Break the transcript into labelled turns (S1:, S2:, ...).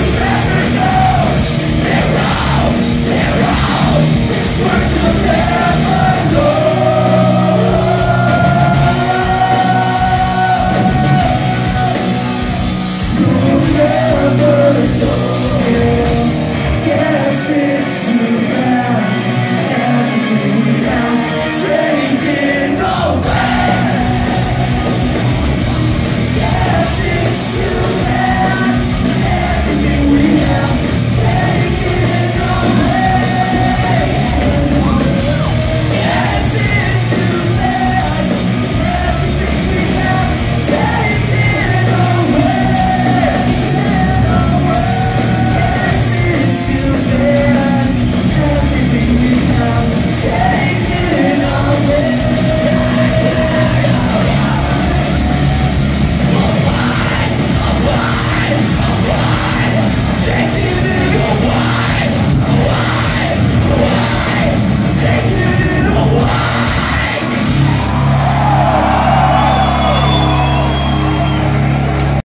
S1: Back. Take